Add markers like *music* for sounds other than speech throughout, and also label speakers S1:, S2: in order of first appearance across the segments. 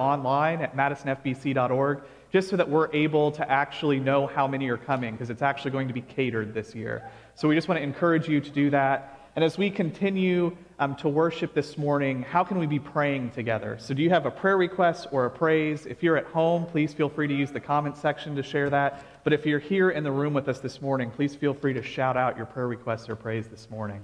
S1: online at madisonfbc.org just so that we're able to actually know how many are coming because it's actually going to be catered this year. So we just want to encourage you to do that. And as we continue um, to worship this morning, how can we be praying together? So, do you have a prayer request or a praise? If you're at home, please feel free to use the comment section to share that. But if you're here in the room with us this morning, please feel free to shout out your prayer requests or praise this morning.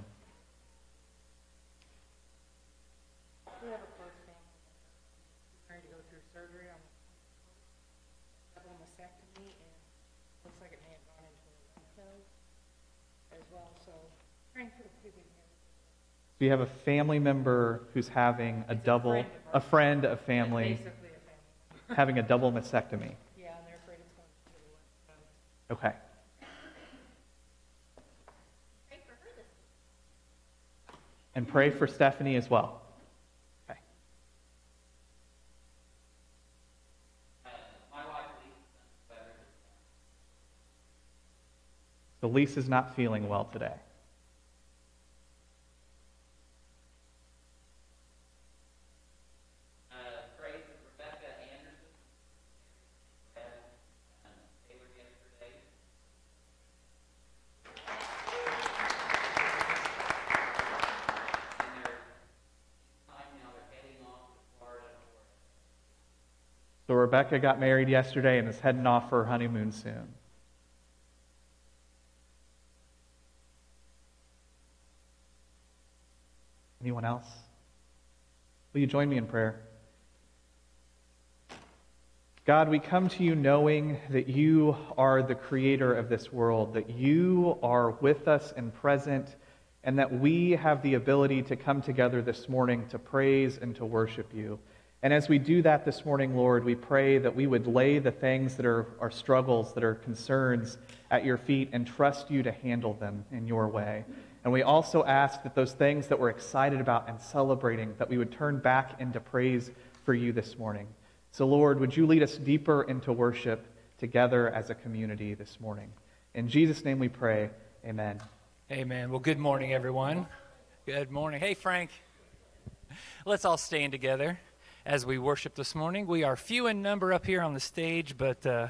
S1: You have a family member who's having a double, a friend, a family, having a double mastectomy. *laughs*
S2: Yeah, and they're afraid it's going to
S1: Okay. And pray for Stephanie as well. Okay. So is not feeling well today. Rebecca got married yesterday and is heading off for her honeymoon soon. Anyone else? Will you join me in prayer? God, we come to you knowing that you are the creator of this world, that you are with us and present, and that we have the ability to come together this morning to praise and to worship you. And as we do that this morning, Lord, we pray that we would lay the things that are our struggles, that are concerns at your feet, and trust you to handle them in your way. And we also ask that those things that we're excited about and celebrating, that we would turn back into praise for you this morning. So, Lord, would you lead us deeper into worship together as a community this morning? In Jesus' name we pray. Amen.
S3: Amen. Well, good morning, everyone. Good morning. Hey, Frank. Let's all stand together as we worship this morning. We are few in number up here on the stage, but uh,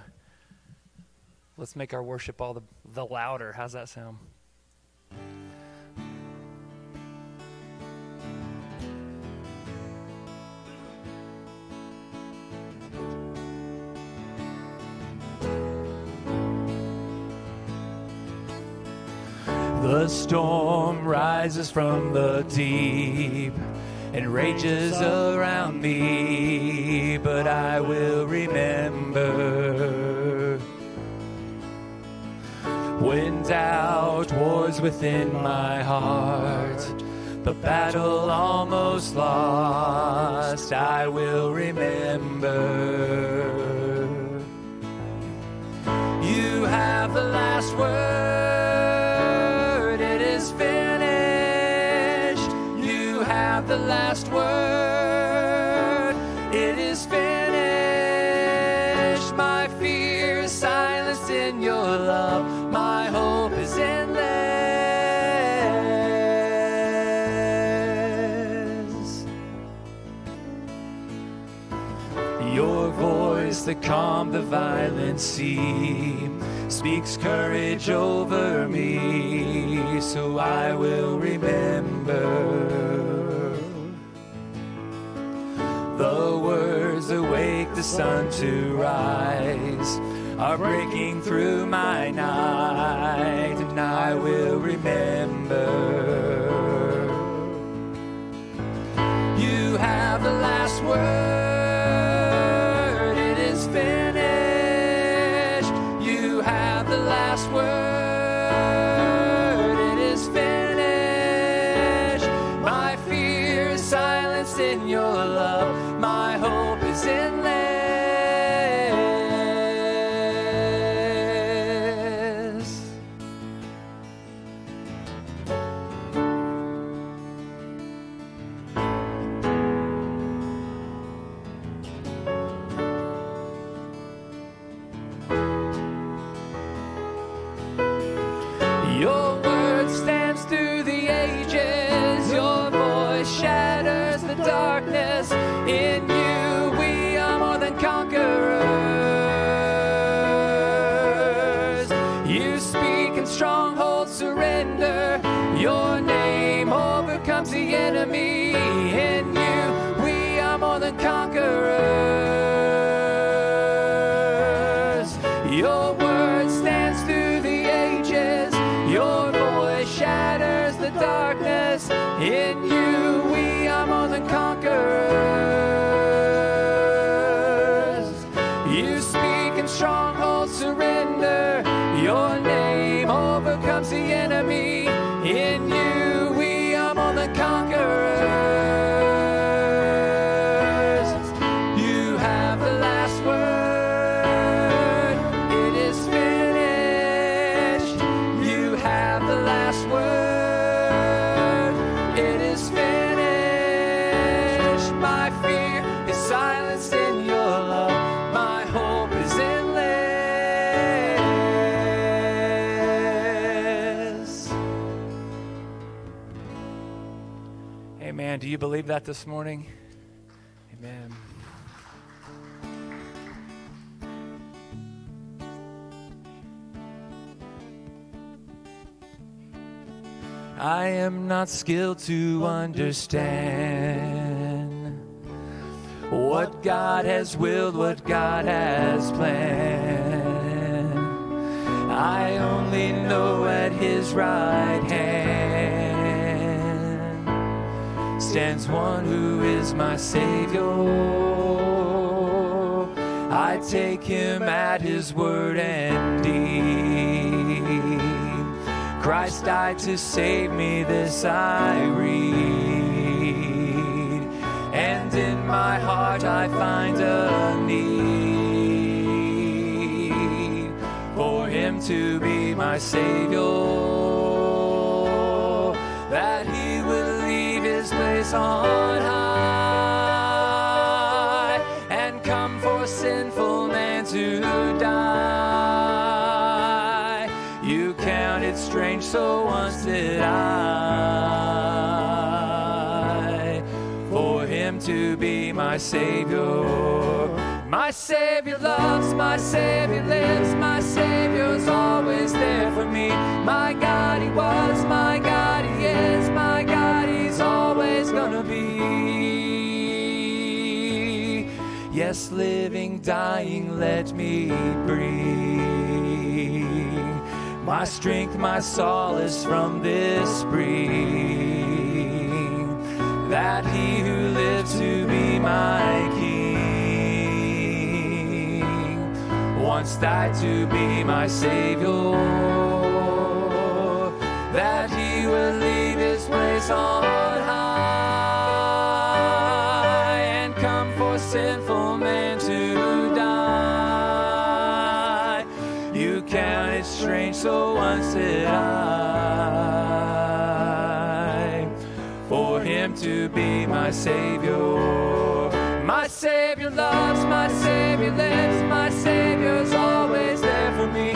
S3: let's make our worship all the, the louder. How's that sound? The storm rises from the deep and rages around me, but I will remember. When doubt wars within my heart, the battle almost lost, I will remember. You have the last word, last word, it is finished. My fear is silenced in your love, my hope is endless. Your voice that calmed the violent sea speaks courage over me, so I will remember. The words awake the sun to rise are breaking through my night, and I will remember. You have the last word, believe that this morning? Amen. I am not skilled to understand what God has willed, what God has planned. I only know at His right hand stands one who is my Savior. I take Him at His word and deed. Christ died to save me, this I read. And in my heart I find a need for Him to be my Savior. That place on high and come for sinful man to die. You counted strange, so once did I, for him to be my Savior. My Savior loves, my Savior lives, my Savior's always there for me. My God, He was, my God, He is, my God, always gonna be. Yes, living, dying, let me breathe. My strength, my solace from this spring. That he who lives to be my king once died to be my savior. That he will leave his place on so once did I, for him to be my Savior. My Savior loves, my Savior lives, my Savior's always there for me.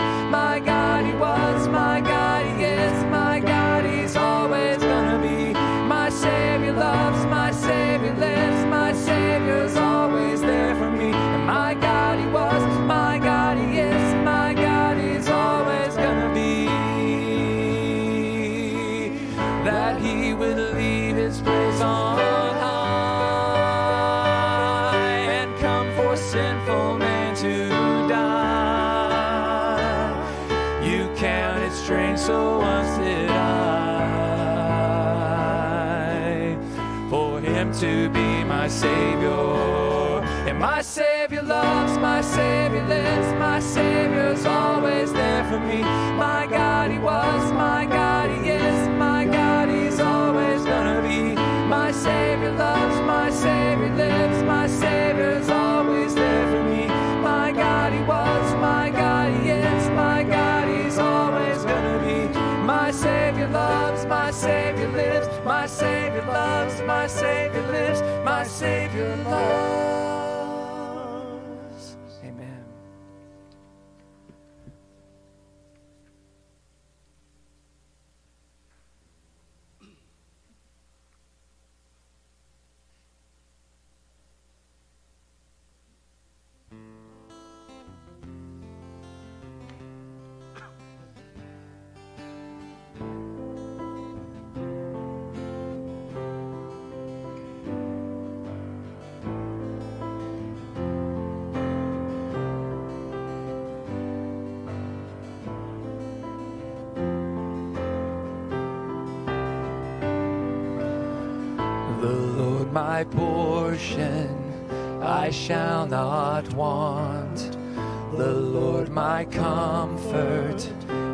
S3: Savior loves. My portion, I shall not want. The Lord my comfort,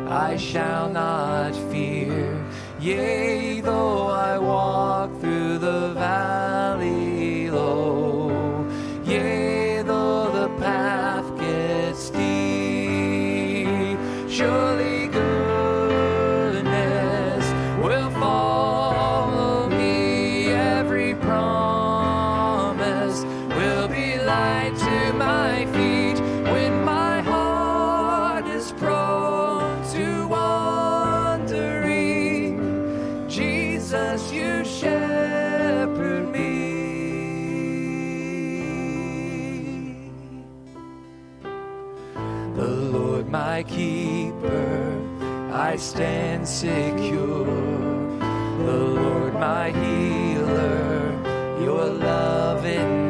S3: I shall not fear. Yea, though I walk my keeper, I stand secure. The Lord my healer, your love endures.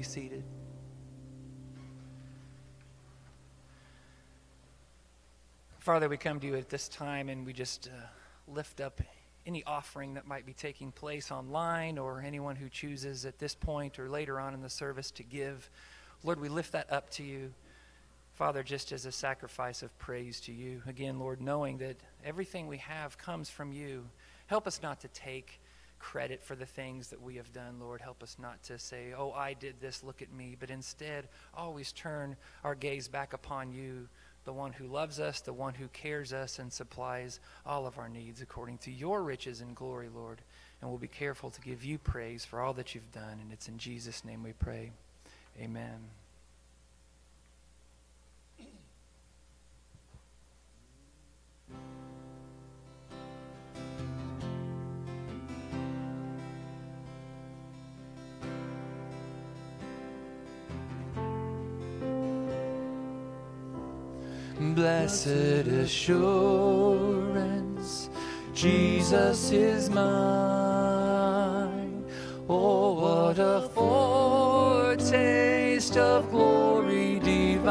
S3: Be seated. Father, we come to you at this time and we just uh, lift up any offering that might be taking place online or anyone who chooses at this point or later on in the service to give. Lord, we lift that up to you. Father, just as a sacrifice of praise to you. Again, Lord, knowing that everything we have comes from you. Help us not to take credit for the things that we have done, Lord. Help us not to say, oh, I did this, look at me, but instead always turn our gaze back upon you, the one who loves us, the one who cares us and supplies all of our needs according to your riches and glory, Lord. And we'll be careful to give you praise for all that you've done. And it's in Jesus' name we pray. Amen. Blessed assurance, Jesus is mine. Oh, what a foretaste of glory divine,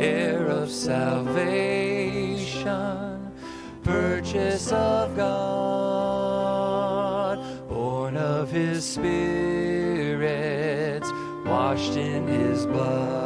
S3: heir of salvation, purchase of God, born of His Spirit, washed in His blood.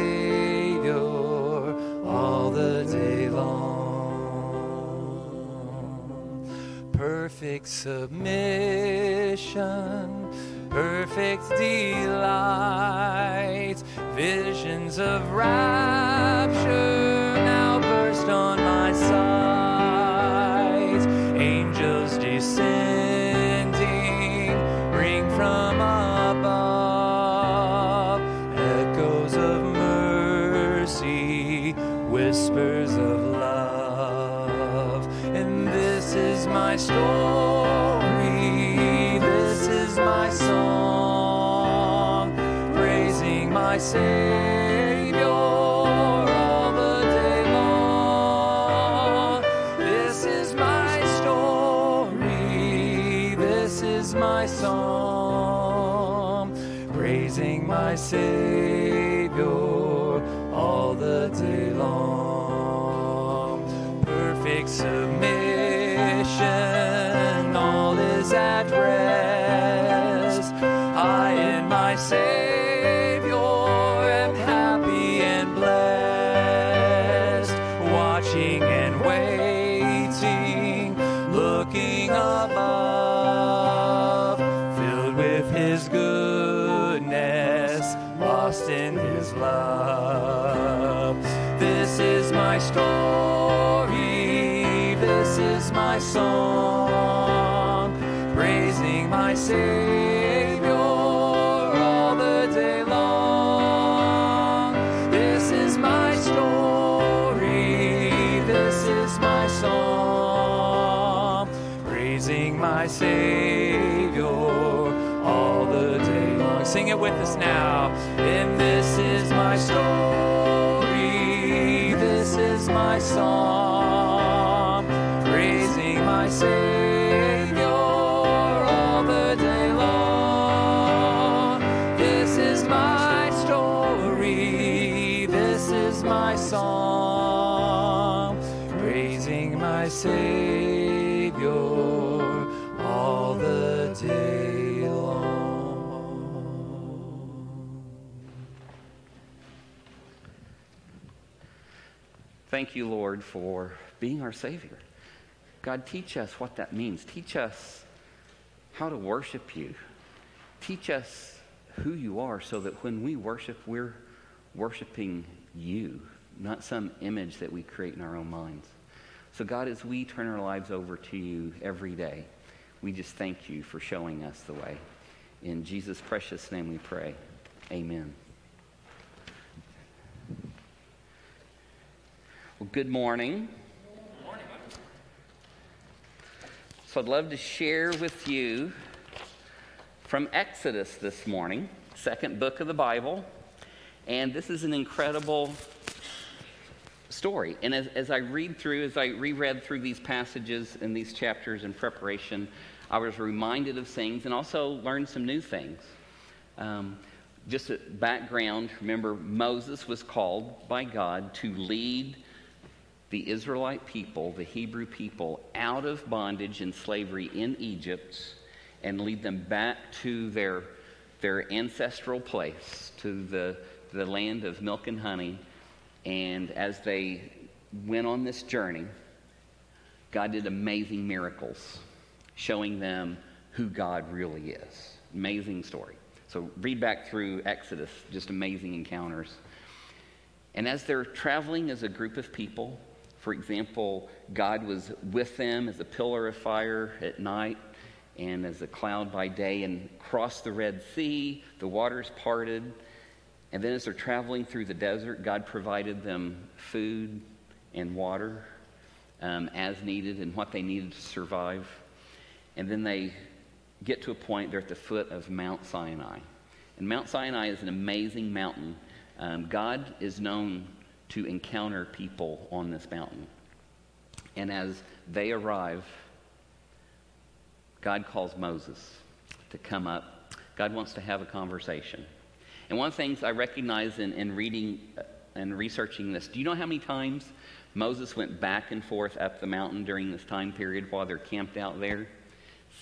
S3: perfect submission, perfect delight, visions of rapture this is my song, praising my Savior all the day long. This is my story, this is my song, praising my Savior all the day long. Sing it with us now. And this is my story, this is my song,
S4: Thank you, Lord, for being our Savior. God, teach us what that means. Teach us how to worship you. Teach us who you are so that when we worship, we're worshiping you, not some image that we create in our own minds. So, God, as we turn our lives over to you every day, we just thank you for showing us the way. In Jesus' precious name we pray. Amen. Well, good morning. So I'd love to share with you from Exodus this morning, second book of the Bible. And this is an incredible story. And as, as I read through, as I reread through these passages and these chapters in preparation, I was reminded of things and also learned some new things. Um, just a background remember, Moses was called by God to lead the Israelite people, the Hebrew people, out of bondage and slavery in Egypt and lead them back to their, their ancestral place, to the, the land of milk and honey. And as they went on this journey, God did amazing miracles, showing them who God really is. Amazing story. So read back through Exodus, just amazing encounters. And as they're traveling as a group of people, for example, God was with them as a pillar of fire at night and as a cloud by day and crossed the Red Sea, the waters parted. And then as they're traveling through the desert, God provided them food and water um, as needed and what they needed to survive. And then they get to a point, they're at the foot of Mount Sinai. And Mount Sinai is an amazing mountain. Um, God is known to encounter people on this mountain. And as they arrive, God calls Moses to come up. God wants to have a conversation. And one of the things I recognize in, in reading uh, and researching this, do you know how many times Moses went back and forth up the mountain during this time period while they're camped out there?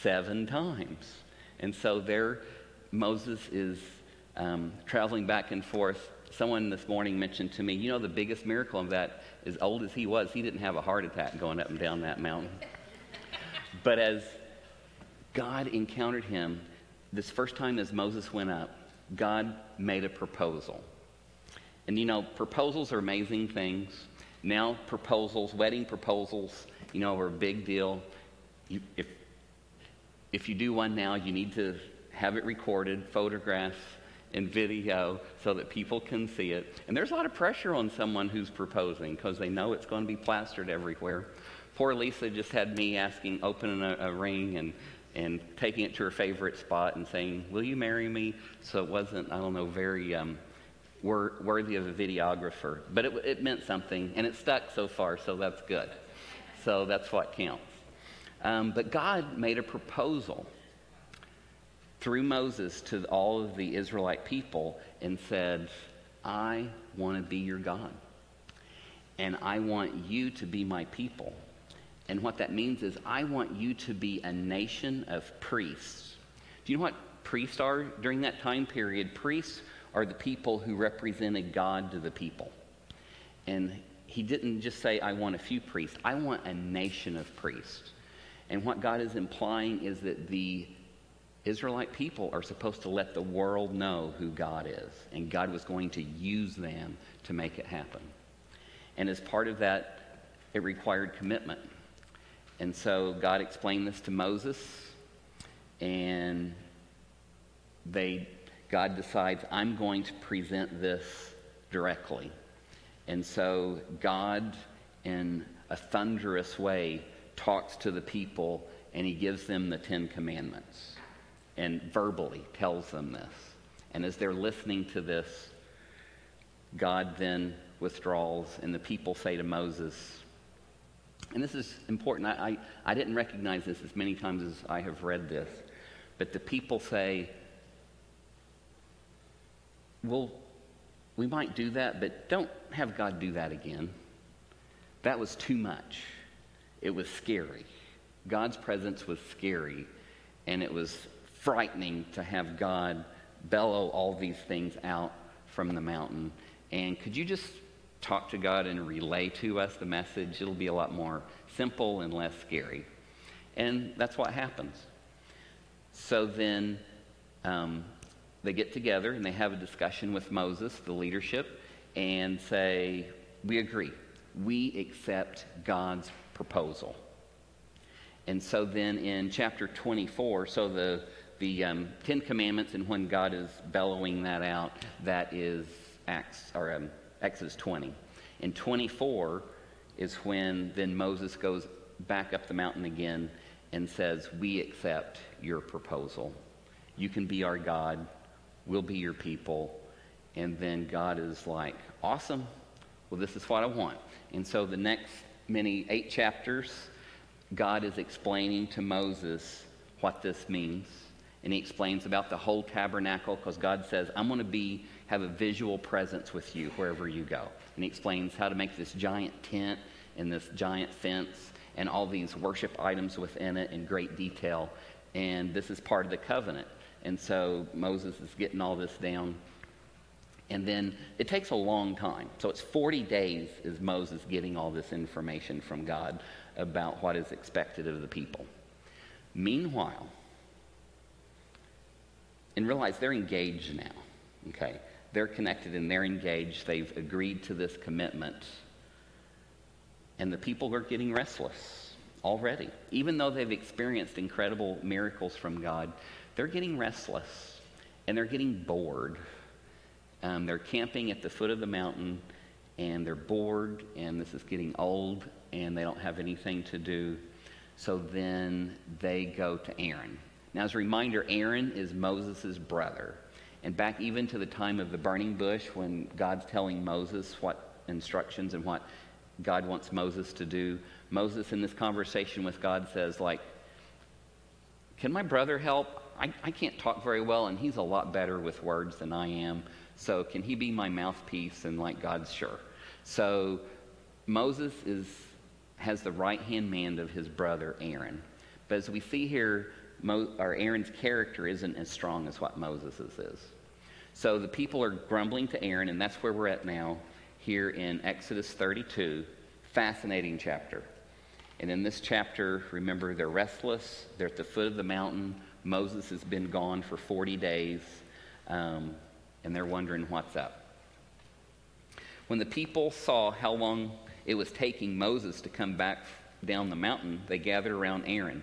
S4: Seven times. And so there, Moses is um, traveling back and forth someone this morning mentioned to me, you know, the biggest miracle of that, as old as he was, he didn't have a heart attack going up and down that mountain. *laughs* but as, God encountered him this first time as Moses went up. God made a proposal. And you know, proposals are amazing things. Now, proposals, wedding proposals, you know, are a big deal. You, if, if you do one now, you need to have it recorded, photograph, and video so that people can see it. And there's a lot of pressure on someone who's proposing because they know it's going to be plastered everywhere. Poor Lisa just had me asking, opening a, a ring and, and taking it to her favorite spot and saying, Will you marry me? So it wasn't, I don't know, very um, wor- worthy of a videographer. But it, it meant something, and it stuck so far, so that's good. So that's what counts. Um, but God made a proposal through Moses to all of the Israelite people and said, I want to be your God. And I want you to be my people. And what that means is, I want you to be a nation of priests. Do you know what priests are during that time period? Priests are the people who represented God to the people. And he didn't just say, I want a few priests, I want a nation of priests. And what God is implying is that the Israelite people are supposed to let the world know who God is, and God was going to use them to make it happen. And as part of that, it required commitment. And so God explained this to Moses, and they, God decides, I'm going to present this directly. And so God, in a thunderous way, talks to the people and he gives them the Ten Commandments and verbally tells them this. And as they're listening to this, God then withdraws, and the people say to Moses, and this is important. I, I, I, didn't recognize this as many times as I have read this, but the people say, Well, we might do that, but don't have God do that again. That was too much. It was scary. God's presence was scary, and it was frightening to have God bellow all these things out from the mountain. And could you just talk to God and relay to us the message? It'll be a lot more simple and less scary. And that's what happens. So then um, they get together and they have a discussion with Moses, the leadership, and say, We agree. We accept God's proposal. And so then in chapter 24, so the the um, Ten Commandments and when God is bellowing that out, that is Acts or um, Exodus 20. In 24 is when then Moses goes back up the mountain again and says, "We accept your proposal. You can be our God. We'll be your people." And then God is like, "Awesome. Well, this is what I want." And so the next many eight chapters, God is explaining to Moses what this means and he explains about the whole tabernacle because God says, I'm going to be have a visual presence with you wherever you go. And he explains how to make this giant tent and this giant fence and all these worship items within it in great detail. And this is part of the covenant. And so Moses is getting all this down. And then it takes a long time. So it's 40 days is Moses getting all this information from God about what is expected of the people. Meanwhile, and realize they're engaged now. Okay? They're connected and they're engaged. They've agreed to this commitment. And the people are getting restless already. Even though they've experienced incredible miracles from God, they're getting restless and they're getting bored. Um, they're camping at the foot of the mountain and they're bored and this is getting old and they don't have anything to do. So then they go to Aaron. Now, as a reminder, Aaron is Moses' brother. And back even to the time of the burning bush, when God's telling Moses what instructions and what God wants Moses to do, Moses in this conversation with God says, like, can my brother help? I, I can't talk very well, and he's a lot better with words than I am. So can he be my mouthpiece? And like God's sure. So Moses is has the right hand man of his brother Aaron. But as we see here, Mo, or Aaron's character isn't as strong as what Moses's is. So the people are grumbling to Aaron, and that's where we're at now, here in Exodus 32. Fascinating chapter. And in this chapter, remember, they're restless. They're at the foot of the mountain. Moses has been gone for 40 days, um, and they're wondering what's up. When the people saw how long it was taking Moses to come back down the mountain, they gathered around Aaron.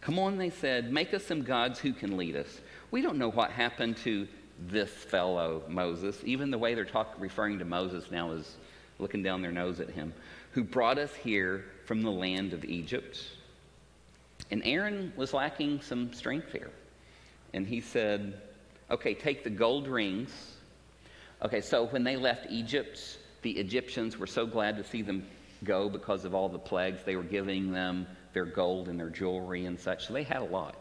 S4: Come on, they said, make us some gods who can lead us. We don't know what happened to this fellow, Moses. Even the way they're talk, referring to Moses now is looking down their nose at him, who brought us here from the land of Egypt. And Aaron was lacking some strength here. And he said, Okay, take the gold rings. Okay, so when they left Egypt, the Egyptians were so glad to see them go because of all the plagues. They were giving them their gold and their jewelry and such. So they had a lot.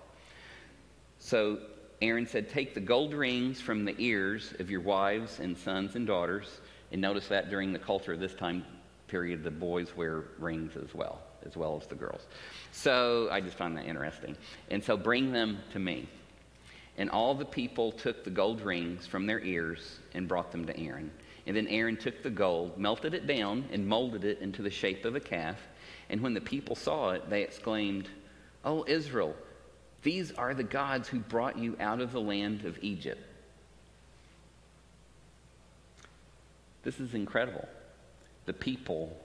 S4: So Aaron said, Take the gold rings from the ears of your wives and sons and daughters. And notice that during the culture of this time period, the boys wear rings as well, as well as the girls. So I just find that interesting. And so bring them to me. And all the people took the gold rings from their ears and brought them to Aaron. And then Aaron took the gold, melted it down, and molded it into the shape of a calf. And when the people saw it, they exclaimed, Oh, Israel, these are the gods who brought you out of the land of Egypt. This is incredible. The people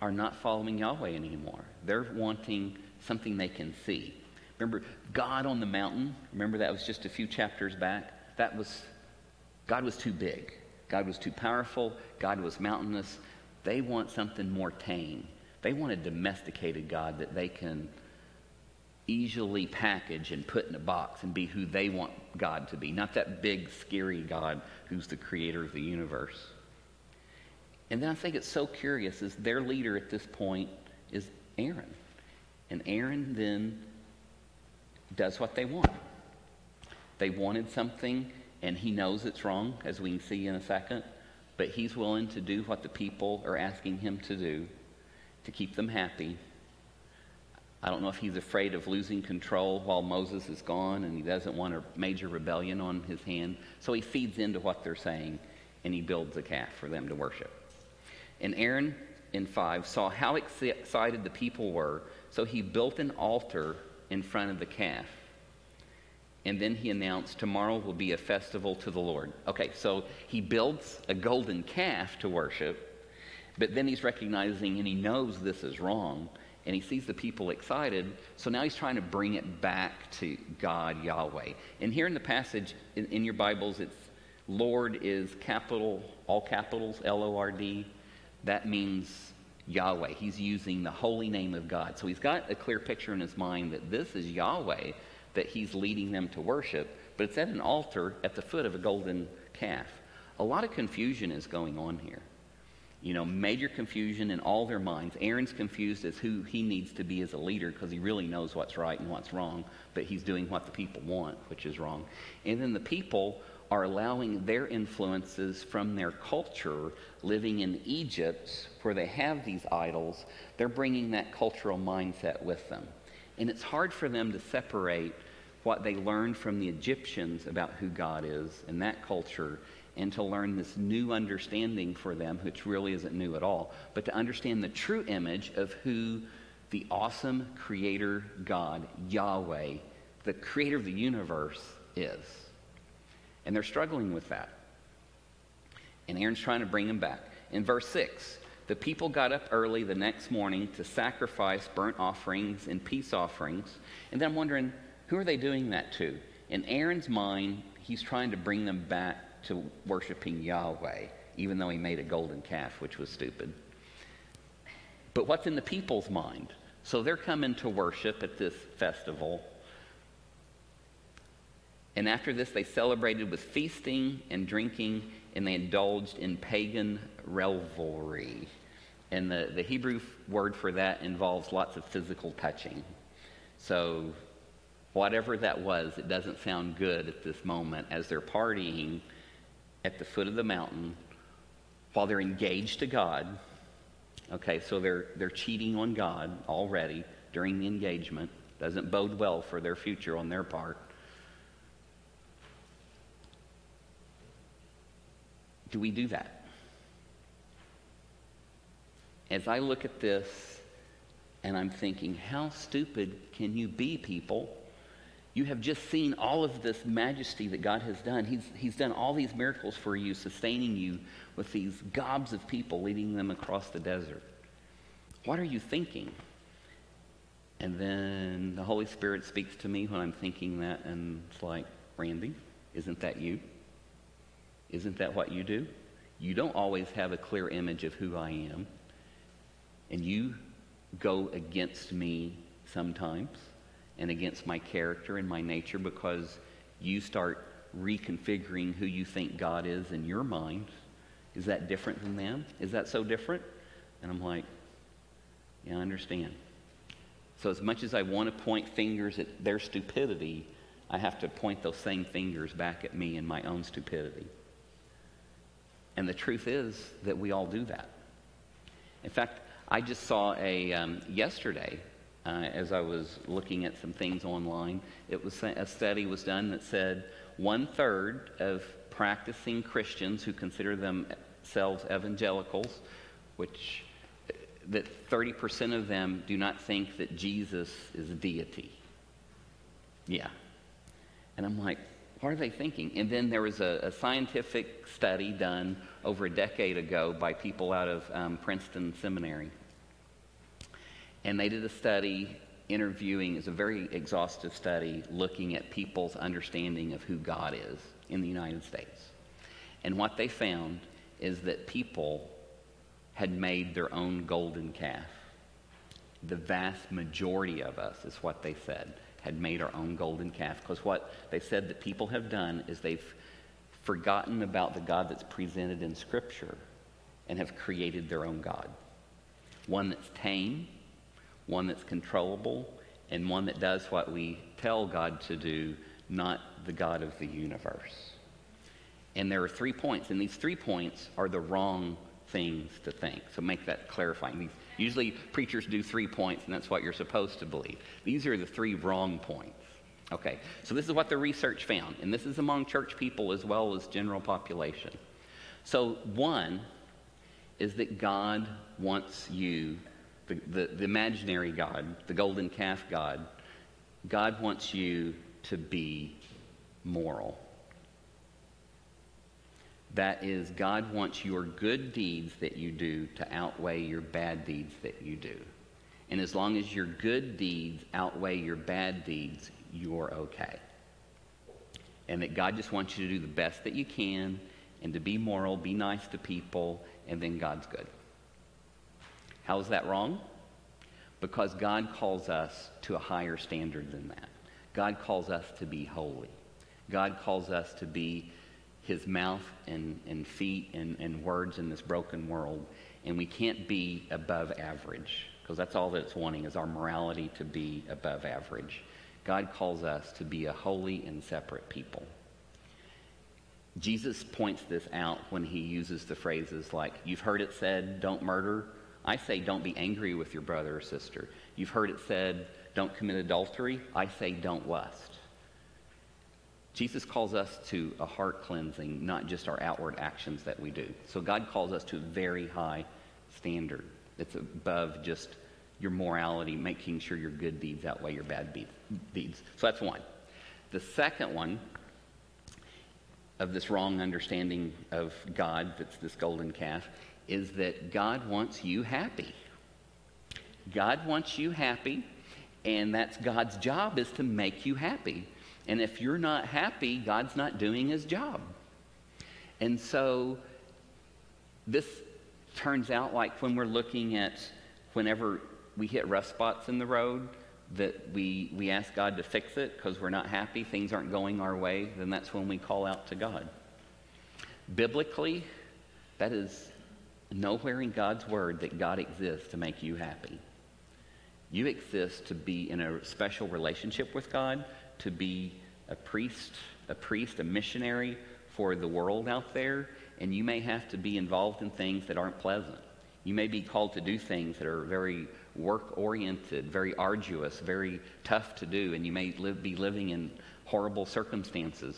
S4: are not following Yahweh anymore. They're wanting something they can see. Remember, God on the mountain, remember that was just a few chapters back? That was, God was too big. God was too powerful. God was mountainous. They want something more tame. They want a domesticated God that they can easily package and put in a box and be who they want God to be, not that big, scary God who's the creator of the universe. And then I think it's so curious is their leader at this point is Aaron. And Aaron then does what they want. They wanted something, and he knows it's wrong, as we can see in a second, but he's willing to do what the people are asking him to do to keep them happy I don't know if he's afraid of losing control while Moses is gone and he doesn't want a major rebellion on his hand. So he feeds into what they're saying and he builds a calf for them to worship. And Aaron in 5 saw how excited the people were, so he built an altar in front of the calf. And then he announced, Tomorrow will be a festival to the Lord. Okay, so he builds a golden calf to worship, but then he's recognizing and he knows this is wrong and he sees the people excited. So now he's trying to bring it back to God, Yahweh. And here in the passage in, in your Bibles, it's Lord is capital, all capitals, L O R D. That means Yahweh. He's using the holy name of God. So he's got a clear picture in his mind that this is Yahweh that he's leading them to worship, but it's at an altar at the foot of a golden calf. A lot of confusion is going on here you know, major confusion in all their minds. Aaron's confused as who he needs to be as a leader because he really knows what's right and what's wrong, but he's doing what the people want, which is wrong. And then the people are allowing their influences from their culture living in Egypt where they have these idols, they're bringing that cultural mindset with them. And it's hard for them to separate what they learned from the Egyptians about who God is in that culture and to learn this new understanding for them, which really isn't new at all, but to understand the true image of who the awesome creator God, Yahweh, the creator of the universe, is. And they're struggling with that. And Aaron's trying to bring them back. In verse 6, the people got up early the next morning to sacrifice burnt offerings and peace offerings. And then I'm wondering, who are they doing that to? In Aaron's mind, he's trying to bring them back to worshiping Yahweh, even though he made a golden calf, which was stupid. But what's in the people's mind? So they're coming to worship at this festival. And after this, they celebrated with feasting and drinking, and they indulged in pagan revelry. And the, the Hebrew word for that involves lots of physical touching. So, whatever that was, it doesn't sound good at this moment as they're partying at the foot of the mountain while they're engaged to God. Okay, so they're, they're cheating on God already during the engagement. Doesn't bode well for their future on their part. Do we do that? As I look at this and I'm thinking, how stupid can you be, people? You have just seen all of this majesty that God has done. He's, he's done all these miracles for you, sustaining you with these gobs of people, leading them across the desert. What are you thinking? And then the Holy Spirit speaks to me when I'm thinking that, and it's like, Randy, isn't that you? Isn't that what you do? You don't always have a clear image of who I am, and you go against me sometimes and against my character and my nature because you start reconfiguring who you think God is in your mind. Is that different than them? Is that so different? And I'm like, yeah, I understand. So, as much as I want to point fingers at their stupidity, I have to point those same fingers back at me and my own stupidity. And the truth is that we all do that. In fact, I just saw a, um, yesterday, uh, as I was looking at some things online, it was a study was done that said one third of practicing Christians who consider themselves evangelicals, which that 30% of them do not think that Jesus is a deity. Yeah. And I'm like, what are they thinking? And then there was a, a scientific study done over a decade ago by people out of um, Princeton Seminary. And they did a study interviewing, it's a very exhaustive study looking at people's understanding of who God is in the United States. And what they found is that people had made their own golden calf. The vast majority of us, is what they said, had made our own golden calf. Because what they said that people have done is they've forgotten about the God that's presented in Scripture and have created their own God. One that's tame, one that's controllable, and one that does what we tell God to do, not the God of the universe. And there are three points, and these three points are the wrong things to think. So make that clarifying. These, usually preachers do three points, and that's what you're supposed to believe. These are the three wrong points. Okay, so this is what the research found, and this is among church people as well as general population. So one is that God wants you, the, the, the imaginary God, the golden calf God, God wants you to be moral. That is, God wants your good deeds that you do to outweigh your bad deeds that you do. And as long as your good deeds outweigh your bad deeds, you're okay. And that God just wants you to do the best that you can and to be moral, be nice to people, and then God's good. How is that wrong? Because God calls us to a higher standard than that. God calls us to be holy. God calls us to be his mouth and, and feet and, and words in this broken world. And we can't be above average because that's all that it's wanting is our morality to be above average. God calls us to be a holy and separate people. Jesus points this out when he uses the phrases like, You've heard it said, don't murder. I say, don't be angry with your brother or sister. You've heard it said, don't commit adultery. I say, don't lust. Jesus calls us to a heart cleansing, not just our outward actions that we do. So God calls us to a very high standard that's above just your morality, making sure your good deeds outweigh your bad deeds. So that's one. The second one of this wrong understanding of God, that's this golden calf, is that God wants you happy. God wants you happy, and that's God's job is to make you happy. And if you're not happy, God's not doing his job. And so this turns out like when we're looking at whenever we hit rough spots in the road, that we, we ask God to fix it because we're not happy, things aren't going our way, then that's when we call out to God. Biblically, that is nowhere in God's word that God exists to make you happy. You exist to be in a special relationship with God to be a priest, a priest, a missionary for the world out there, and you may have to be involved in things that aren't pleasant. You may be called to do things that are very work oriented, very arduous, very tough to do, and you may live, be living in horrible circumstances.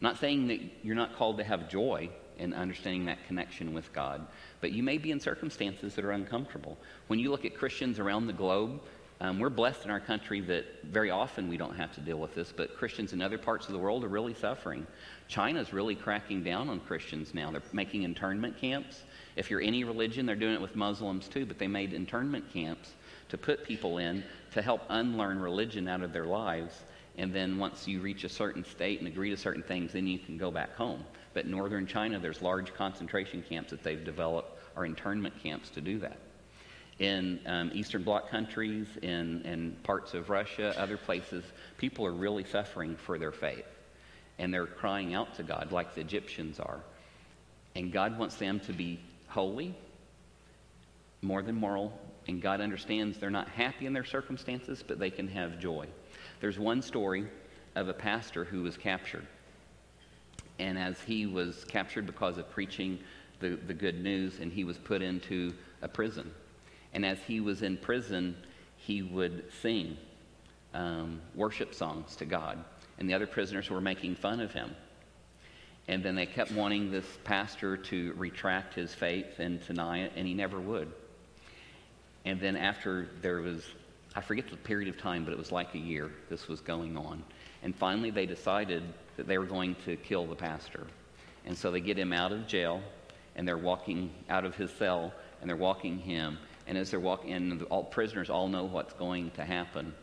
S4: Not saying that you're not called to have joy, and understanding that connection with God. But you may be in circumstances that are uncomfortable. When you look at Christians around the globe, um, we're blessed in our country that very often we don't have to deal with this, but Christians in other parts of the world are really suffering. China's really cracking down on Christians now. They're making internment camps. If you're any religion, they're doing it with Muslims too, but they made internment camps to put people in to help unlearn religion out of their lives. And then once you reach a certain state and agree to certain things, then you can go back home. But in northern China, there's large concentration camps that they've developed, or internment camps to do that in um, Eastern Bloc countries, in, in parts of Russia, other places, people are really suffering for their faith. And they're crying out to God like the Egyptians are. And God wants them to be holy, more than moral. And God understands they're not happy in their circumstances, but they can have joy. There's one story of a pastor who was captured. And as he was captured because of preaching the, the good news, and he was put into a prison and as he was in prison, he would sing um, worship songs to God. And the other prisoners were making fun of him. And then they kept wanting this pastor to retract his faith and deny it, and he never would. And then after there was, I forget the period of time, but it was like a year this was going on. And finally they decided that they were going to kill the pastor. And so they get him out of jail, and they're walking out of his cell, and they're walking him, and as they're walking, and all prisoners all know what's going to happen,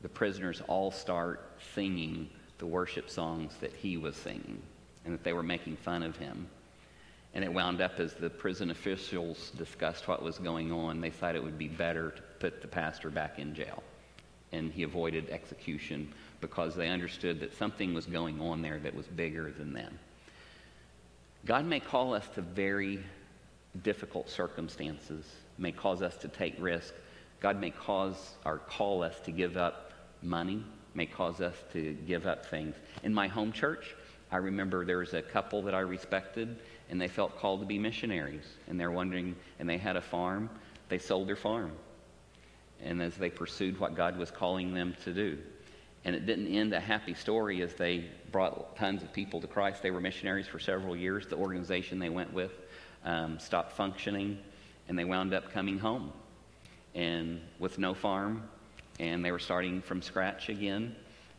S4: the prisoners all start singing the worship songs that he was singing and that they were making fun of him. And it wound up as the prison officials discussed what was going on, they thought it would be better to put the pastor back in jail. And he avoided execution because they understood that something was going on there that was bigger than them. God may call us to very difficult circumstances may cause us to take risk. God may cause or call us to give up money, may cause us to give up things. In my home church, I remember there was a couple that I respected, and they felt called to be missionaries. And they're wondering, and they had a farm, they sold their farm. And as they pursued what God was calling them to do. And it didn't end a happy story as they brought tons of people to Christ. They were missionaries for several years. The organization they went with um, stopped functioning and they wound up coming home and with no farm and they were starting from scratch again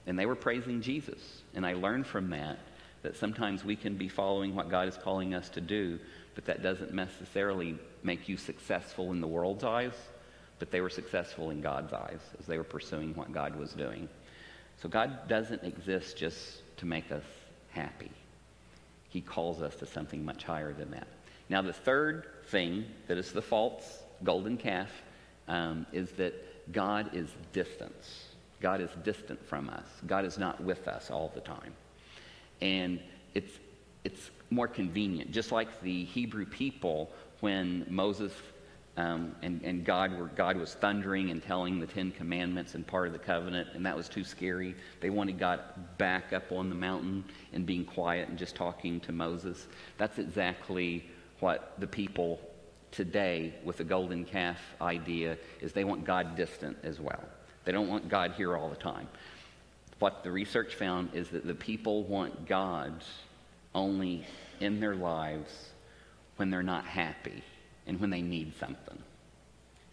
S4: and they were praising jesus and i learned from that that sometimes we can be following what god is calling us to do but that doesn't necessarily make you successful in the world's eyes but they were successful in god's eyes as they were pursuing what god was doing so god doesn't exist just to make us happy he calls us to something much higher than that now, the third thing that is the false golden calf um, is that God is distance. God is distant from us. God is not with us all the time. And it's, it's more convenient. Just like the Hebrew people, when Moses um, and, and God, were, God was thundering and telling the Ten Commandments and part of the covenant, and that was too scary. They wanted God back up on the mountain and being quiet and just talking to Moses. That's exactly what the people today with the golden calf idea is they want God distant as well. They don't want God here all the time. What the research found is that the people want God only in their lives when they're not happy and when they need something.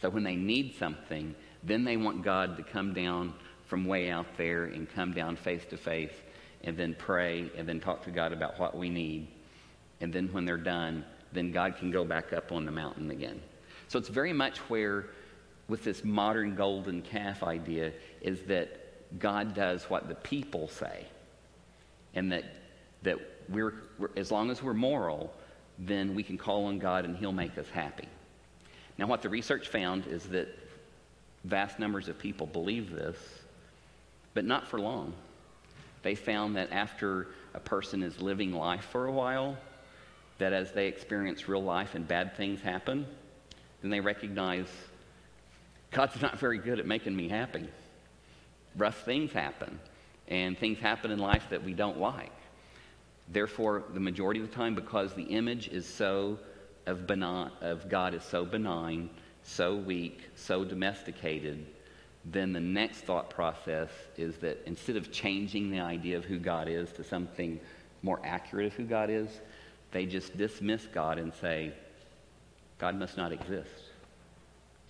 S4: So when they need something, then they want God to come down from way out there and come down face to face and then pray and then talk to God about what we need. And then when they're done, then God can go back up on the mountain again. So it's very much where, with this modern golden calf idea, is that God does what the people say. And that, that we're, we're, as long as we're moral, then we can call on God and He'll make us happy. Now, what the research found is that vast numbers of people believe this, but not for long. They found that after a person is living life for a while, that as they experience real life and bad things happen, then they recognize God's not very good at making me happy. Rough things happen, and things happen in life that we don't like. Therefore, the majority of the time, because the image is so of, benign, of God is so benign, so weak, so domesticated, then the next thought process is that instead of changing the idea of who God is to something more accurate of who God is, they just dismiss God and say, God must not exist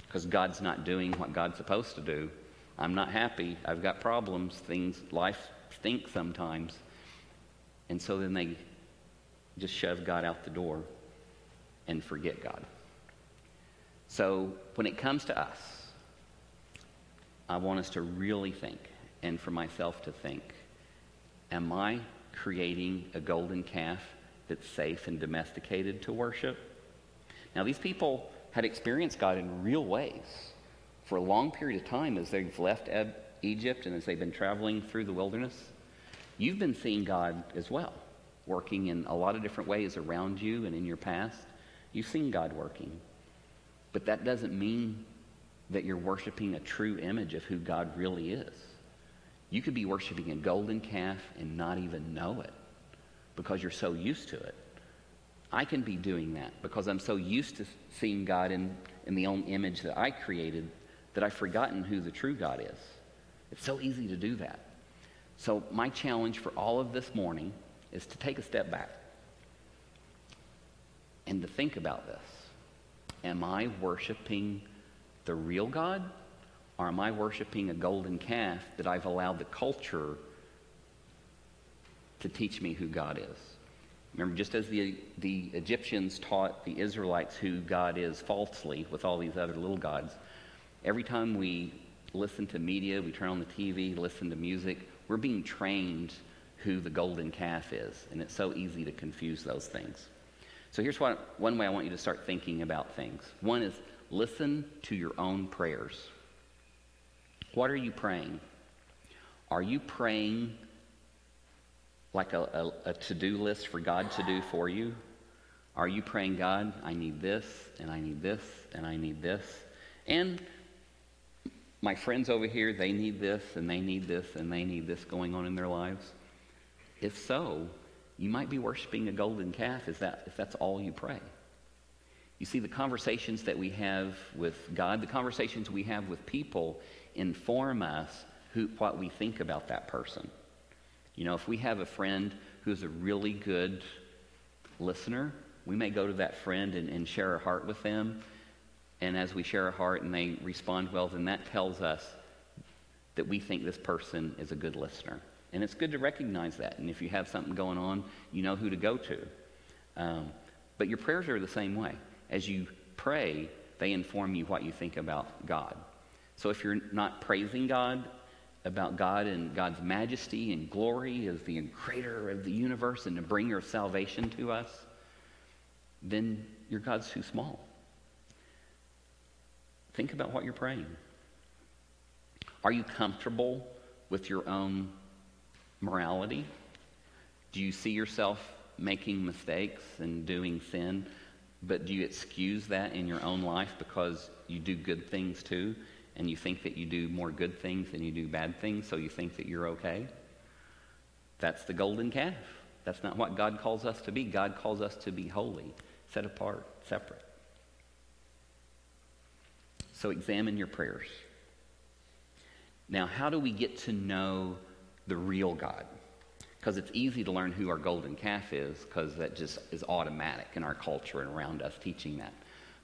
S4: because God's not doing what God's supposed to do. I'm not happy. I've got problems. Things, life stinks sometimes. And so then they just shove God out the door and forget God. So when it comes to us, I want us to really think, and for myself to think, am I creating a golden calf that's safe and domesticated to worship? Now, these people had experienced God in real ways for a long period of time as they've left Egypt and as they've been traveling through the wilderness. You've been seeing God as well, working in a lot of different ways around you and in your past. You've seen God working. But that doesn't mean that you're worshiping a true image of who God really is. You could be worshiping a golden calf and not even know it because you're so used to it. I can be doing that because I'm so used to seeing God in, in the own image that I created that I've forgotten who the true God is. It's so easy to do that. So, my challenge for all of this morning is to take a step back and to think about this. Am I worshiping the real God? Or am I worshiping a golden calf that I've allowed the culture to teach me who God is? Remember, just as the, the Egyptians taught the Israelites who God is falsely with all these other little gods, every time we listen to media, we turn on the TV, listen to music, we're being trained who the golden calf is. And it's so easy to confuse those things. So here's what, one way I want you to start thinking about things. One is listen to your own prayers. What are you praying? Are you praying like a, a, a to do list for God to do for you? Are you praying, God, I need this, and I need this, and I need this? And my friends over here, they need this, and they need this, and they need this going on in their lives? If so, you might be worshiping a golden calf if, that, if that's all you pray. You see, the conversations that we have with God, the conversations we have with people, inform us who, what we think about that person. You know, if we have a friend who's a really good listener, we may go to that friend and, and share our heart with them. And as we share our heart and they respond well, then that tells us that we think this person is a good listener. And it's good to recognize that. And if you have something going on, you know who to go to. Um, but your prayers are the same way. As you pray, they inform you what you think about God. So if you're not praising God about God and God's majesty and glory as the creator of the universe and the bringer of salvation to us, then your God's too small. Think about what you're praying. Are you comfortable with your own morality? Do you see yourself making mistakes and doing sin, but do you excuse that in your own life because you do good things too, and you think that you do more good things than you do bad things, so you think that you're okay? That's the golden calf. That's not what God calls us to be. God calls us to be holy, set apart, separate. So examine your prayers. Now, how do we get to know the real God. Because it's easy to learn who our golden calf is, because that just is automatic in our culture and around us teaching that.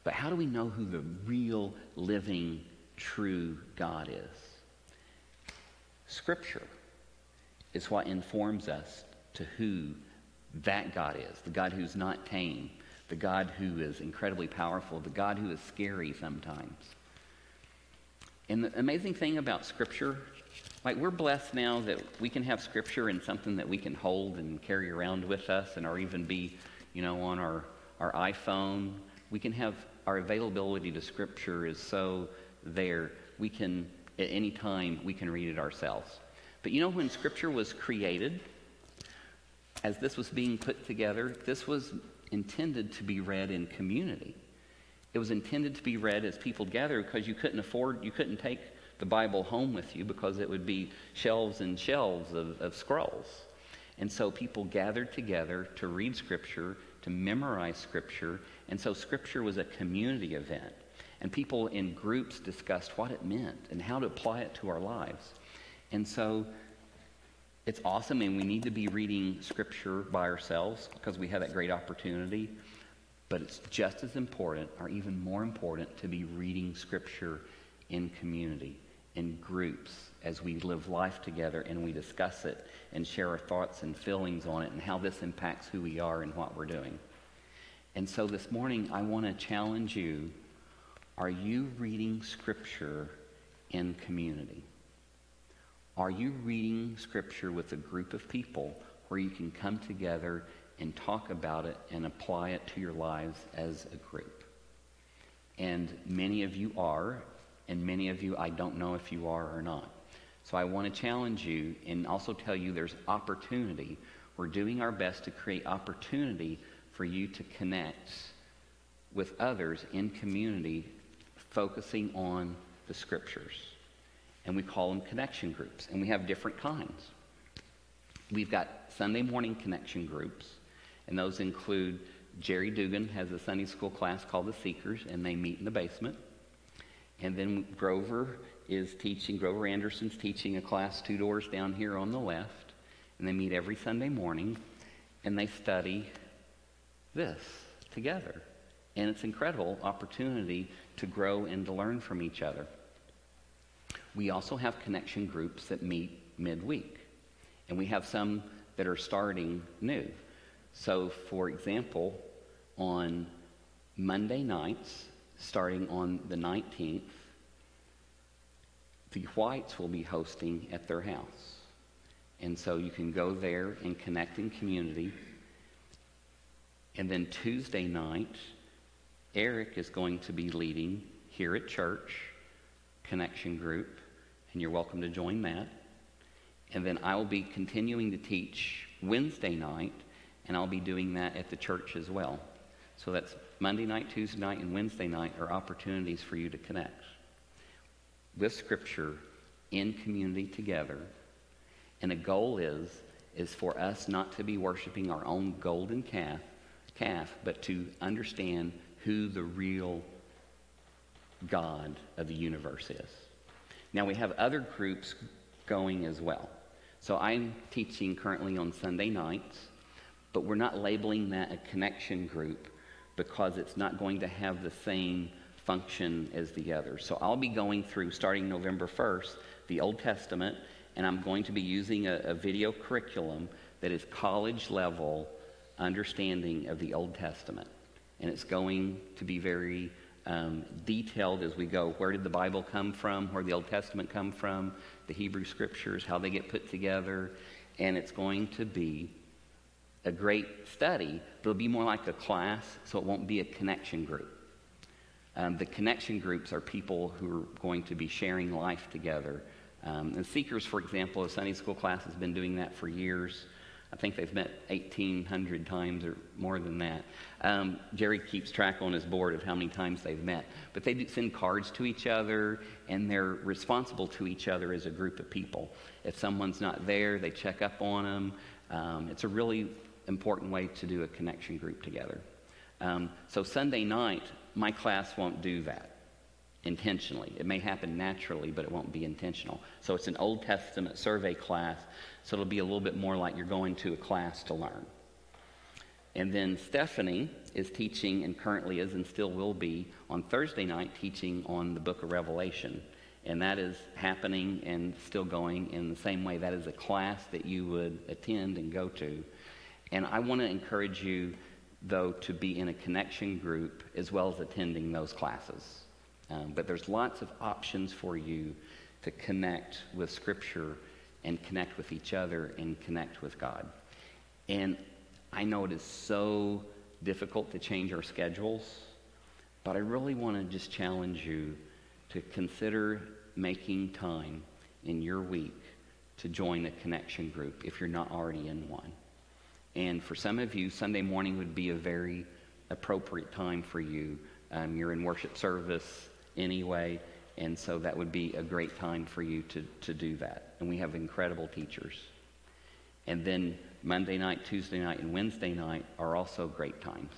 S4: But how do we know who the real, living, true God is? Scripture is what informs us to who that God is the God who's not tame, the God who is incredibly powerful, the God who is scary sometimes. And the amazing thing about Scripture like we're blessed now that we can have scripture and something that we can hold and carry around with us and or even be, you know, on our, our iPhone. We can have our availability to scripture is so there. We can at any time we can read it ourselves. But you know when scripture was created, as this was being put together, this was intended to be read in community. It was intended to be read as people gather because you couldn't afford, you couldn't take the Bible home with you because it would be shelves and shelves of, of scrolls. And so people gathered together to read Scripture, to memorize Scripture, and so Scripture was a community event. And people in groups discussed what it meant and how to apply it to our lives. And so it's awesome, and we need to be reading scripture by ourselves because we have that great opportunity. But it's just as important, or even more important, to be reading scripture in community, in groups, as we live life together and we discuss it and share our thoughts and feelings on it and how this impacts who we are and what we're doing. And so this morning, I want to challenge you are you reading scripture in community? Are you reading scripture with a group of people where you can come together and talk about it and apply it to your lives as a group? And many of you are, and many of you I don't know if you are or not. So I want to challenge you and also tell you there's opportunity. We're doing our best to create opportunity for you to connect with others in community, focusing on the scriptures. And we call them connection groups, and we have different kinds. We've got Sunday morning connection groups, and those include Jerry Dugan has a Sunday school class called The Seekers, and they meet in the basement. And then Grover is teaching, Grover Anderson's teaching a class two doors down here on the left. And they meet every Sunday morning and they study this together. And it's an incredible opportunity to grow and to learn from each other. We also have connection groups that meet midweek. And we have some that are starting new. So, for example, on Monday nights, starting on the 19th, the Whites will be hosting at their house. And so you can go there and connect in community. And then Tuesday night, Eric is going to be leading here at church, connection group, and you're welcome to join that. And then I will be continuing to teach Wednesday night, and I'll be doing that at the church as well. So that's Monday night, Tuesday night, and Wednesday night are opportunities for you to connect with Scripture in community together. And the goal is, is for us not to be worshiping our own golden calf, calf, but to understand who the real God of the universe is. Now we have other groups going as well. So I'm teaching currently on Sunday nights, but we're not labeling that a connection group because it's not going to have the same function as the others. So I'll be going through, starting November 1st, the Old Testament, and I'm going to be using a, a video curriculum that is college level understanding of the Old Testament. And it's going to be very um, detailed as we go. Where did the Bible come from? Where the Old Testament come from? The Hebrew Scriptures, how they get put together. And it's going to be a great study, but it'll be more like a class, so it won't be a connection group. Um, the connection groups are people who are going to be sharing life together. Um, and Seekers, for example, a Sunday school class has been doing that for years. I think they've met 1,800 times or more than that. Um, Jerry keeps track on his board of how many times they've met. But they do send cards to each other, and they're responsible to each other as a group of people. If someone's not there, they check up on them. Um, it's a really important way to do a connection group together. Um, so Sunday night, my class won't do that intentionally. It may happen naturally, but it won't be intentional. So it's an Old Testament survey class, so it'll be a little bit more like you're going to a class to learn. And then Stephanie is teaching, and currently is and still will be, on Thursday night teaching on the book of Revelation. And that is happening and still going in the same way. That is a class that you would attend and go to. And I want to encourage you though, to be in a connection group as well as attending those classes. Um, but there's lots of options for you to connect with Scripture and connect with each other and connect with God. And I know it is so difficult to change our schedules, but I really want to just challenge you to consider making time in your week to join a connection group if you're not already in one. And for some of you, Sunday morning would be a very appropriate time for you. Um, you're in worship service anyway, and so that would be a great time for you to, to do that. And we have incredible teachers. And then Monday night, Tuesday night, and Wednesday night are also great times.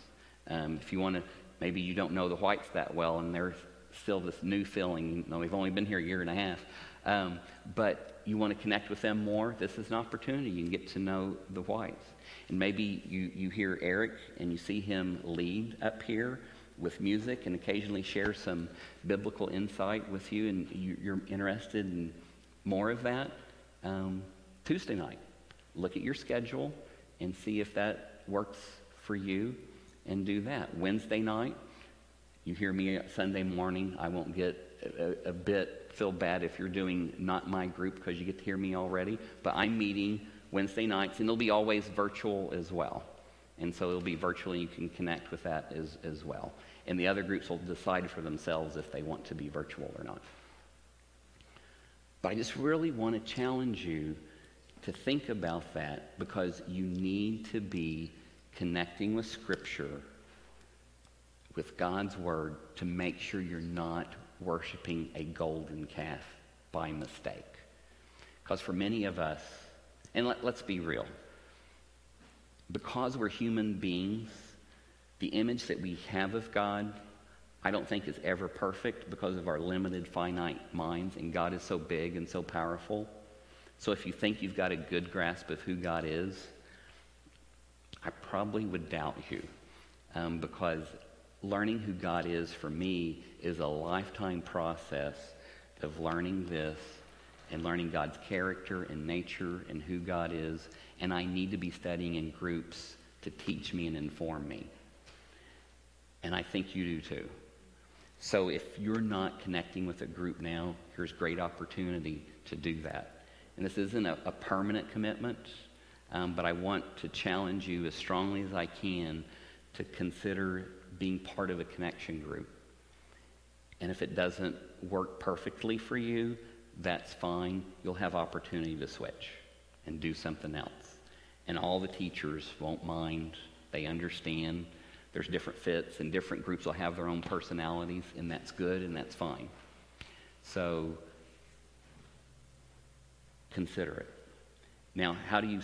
S4: Um, if you want to, maybe you don't know the whites that well, and they're still this new feeling. You know, we've only been here a year and a half. Um, but you want to connect with them more, this is an opportunity. You can get to know the whites. And maybe you, you hear Eric and you see him lead up here with music and occasionally share some biblical insight with you, and you, you're interested in more of that. Um, Tuesday night, look at your schedule and see if that works for you and do that. Wednesday night, you hear me Sunday morning. I won't get a, a bit feel bad if you're doing not my group because you get to hear me already. But I'm meeting Wednesday nights, and it'll be always virtual as well. And so it'll be virtual, and you can connect with that as, as well. And the other groups will decide for themselves if they want to be virtual or not. But I just really want to challenge you to think about that because you need to be connecting with Scripture, with God's Word, to make sure you're not worshiping a golden calf by mistake. Because for many of us, and let, us be real, because we're human beings, the image that we have of God, I don't think is ever perfect because of our limited, finite minds, and God is so big and so powerful. So if you think you've got a good grasp of who God is, I probably would doubt you um, because learning who God is for me is a lifetime process of learning this and learning God's character and nature and who God is. And I need to be studying in groups to teach me and inform me. And I think you do too. So if you're not connecting with a group now, here's great opportunity to do that. And this isn't a, a permanent commitment, um, but I want to challenge you as strongly as I can to consider being part of a connection group. And if it doesn't work perfectly for you, that's fine. You'll have opportunity to switch and do something else. And all the teachers won't mind. They understand there's different fits, and different groups will have their own personalities, and that's good and that's fine. So consider it. Now, how do you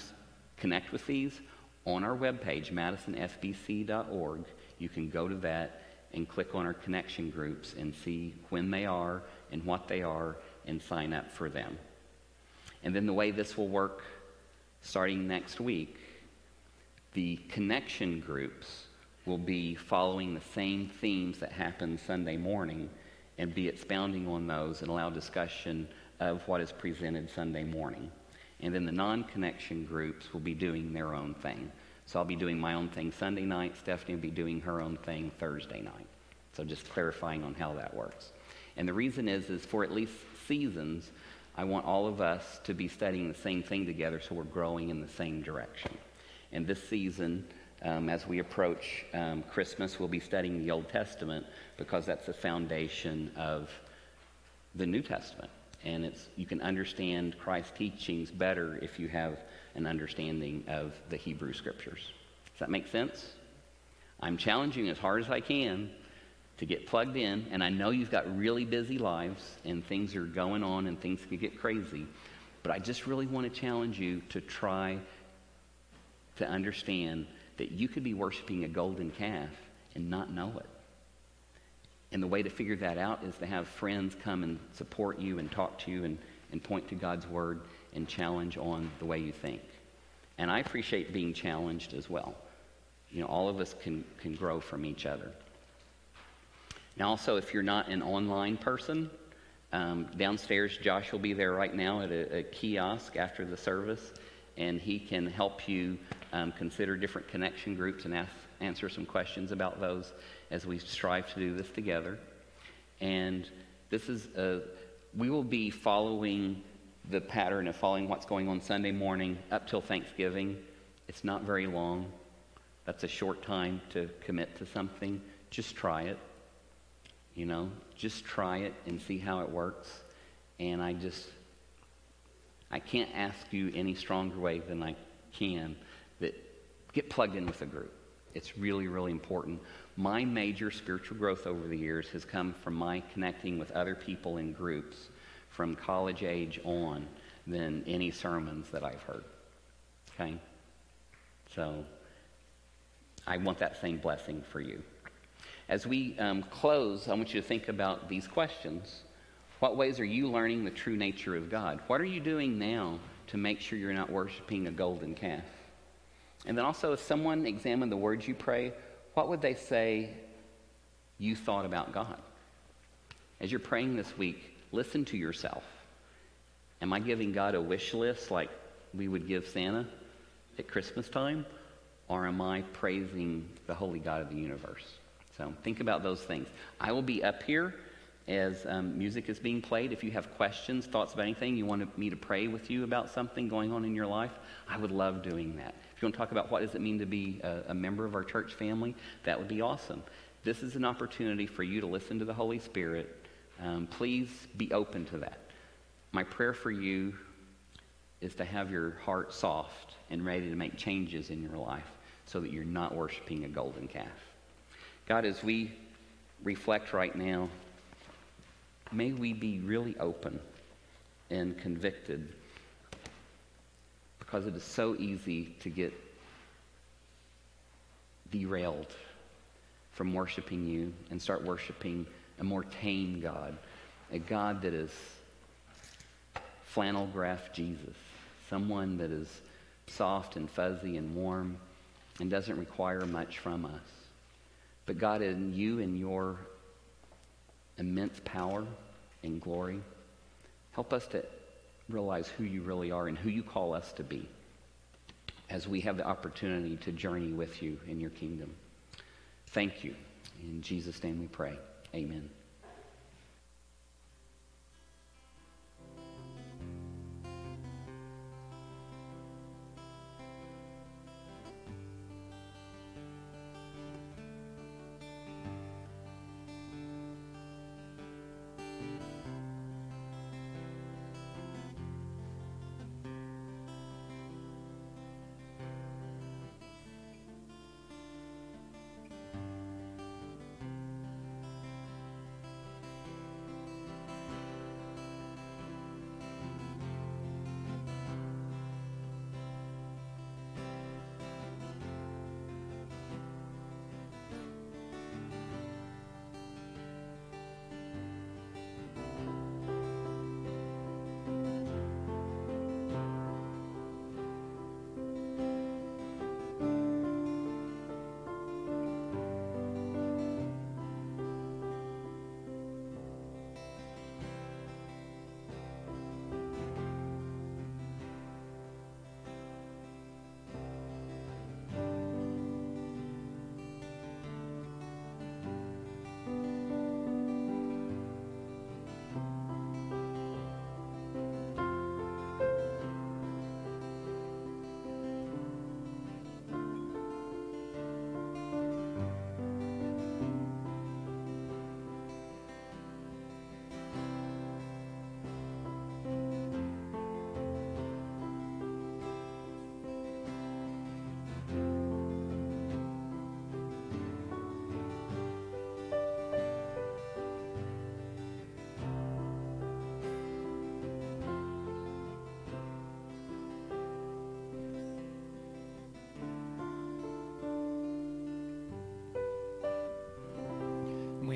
S4: connect with these? On our webpage, madisonfbc.org, you can go to that and click on our connection groups and see when they are and what they are and sign up for them. And then the way this will work starting next week, the connection groups will be following the same themes that happen Sunday morning and be expounding on those and allow discussion of what is presented Sunday morning. And then the non connection groups will be doing their own thing. So I'll be doing my own thing Sunday night. Stephanie will be doing her own thing Thursday night. So just clarifying on how that works. And the reason is, is for at least seasons, I want all of us to be studying the same thing together so we're growing in the same direction. And this season, um, as we approach um, Christmas, we'll be studying the Old Testament because that's the foundation of the New Testament. And it's, you can understand Christ's teachings better if you have an understanding of the Hebrew Scriptures. Does that make sense? I'm challenging as hard as I can to get plugged in, and I know you've got really busy lives and things are going on and things can get crazy, but I just really want to challenge you to try to understand that you could be worshiping a golden calf and not know it. And the way to figure that out is to have friends come and support you and talk to you and, and point to God's word and challenge on the way you think. And I appreciate being challenged as well. You know, all of us can, can grow from each other. Now, also, if you're not an online person, um, downstairs, Josh will be there right now at a, a, kiosk after the service, and he can help you um, consider different connection groups and ask, answer some questions about those as we strive to do this together. And this is, a, we will be following the pattern of following what's going on Sunday morning up till Thanksgiving. It's not very long. That's a short time to commit to something. Just try it. You know, just try it and see how it works. And I just, I can't ask you any stronger way than I can that get plugged in with a group. It's really, really important. My major spiritual growth over the years has come from my connecting with other people in groups from college age on than any sermons that I've heard. Okay? So I want that same blessing for you. As we um, close, I want you to think about these questions. What ways are you learning the true nature of God? What are you doing now to make sure you're not worshiping a golden calf? And then also, if someone examined the words you pray, what would they say you thought about God? As you're praying this week, listen to yourself. Am I giving God a wish list like we would give Santa at Christmas time? Or am I praising the holy God of the universe? So think about those things. I will be up here as um, music is being played. If you have questions, thoughts about anything, you want me to pray with you about something going on in your life, I would love doing that. If you want to talk about what does it mean to be a, a member of our church family, that would be awesome. This is an opportunity for you to listen to the Holy Spirit. Um, please be open to that. My prayer for you is to have your heart soft and ready to make changes in your life so that you're not worshiping a golden calf. God, as we reflect right now, may we be really open and convicted because it is so easy to get derailed from worshiping you and start worshiping a more tame God, a God that is flannel graph Jesus, someone that is soft and fuzzy and warm and doesn't require much from us. But God, in you and your immense power and glory, help us to realize who you really are and who you call us to be as we have the opportunity to journey with you in your kingdom. Thank you. In Jesus' name we pray. Amen.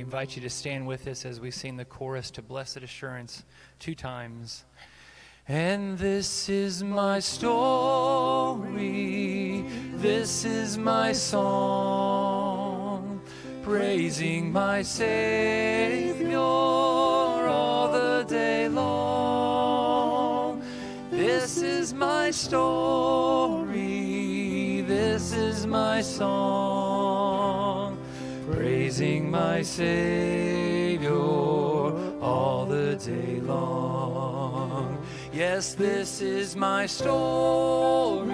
S3: Invite you to stand with us as we sing the chorus to Blessed Assurance two times. And this is my story, this is my song, praising my Savior all the day long. This is my story, this is my song, praising my Savior all the day long. Yes, this is my story,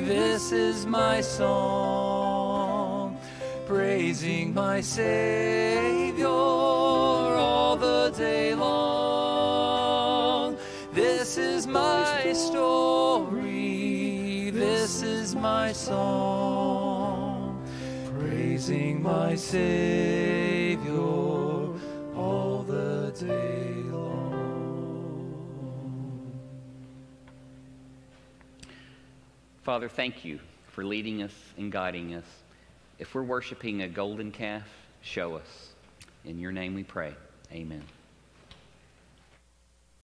S3: this is my song, praising my Savior all the day long. This is my story, this is my song, praising my Savior all the day long.
S4: Father, thank you for leading us and guiding us If we're worshiping a golden calf, show us. In your name we pray. Amen.